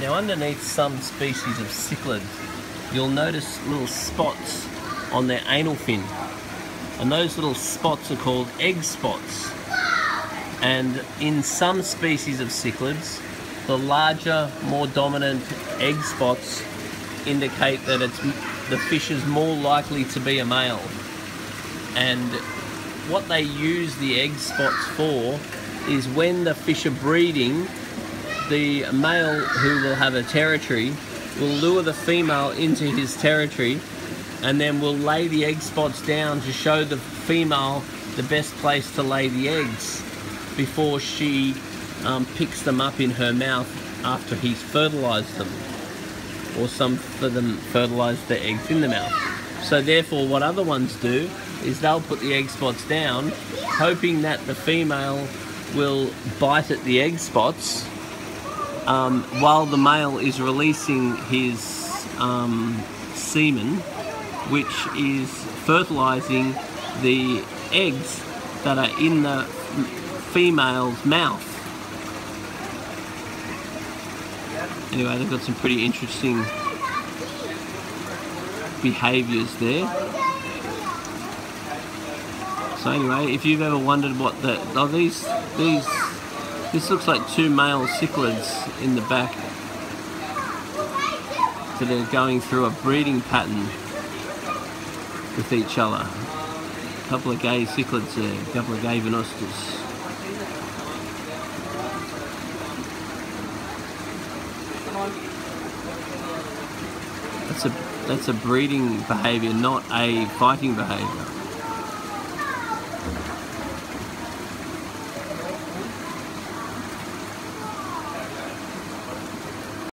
Now underneath some species of cichlids, you'll notice little spots on their anal fin. And those little spots are called egg spots. And in some species of cichlids, the larger, more dominant egg spots indicate that it's the fish is more likely to be a male. And what they use the egg spots for is when the fish are breeding, the male who will have a territory will lure the female into his territory and then will lay the egg spots down to show the female the best place to lay the eggs before she um, picks them up in her mouth after he's fertilized them or some of them fertilize the eggs in the mouth. So therefore what other ones do is they'll put the egg spots down hoping that the female will bite at the egg spots um, while the male is releasing his um, semen, which is fertilizing the eggs that are in the female's mouth. Anyway, they've got some pretty interesting behaviors there. So anyway, if you've ever wondered what the oh these these this looks like two male cichlids in the back that are going through a breeding pattern with each other. A couple of gay cichlids there, a couple of gay venustas. That's a that's a breeding behaviour, not a fighting behaviour.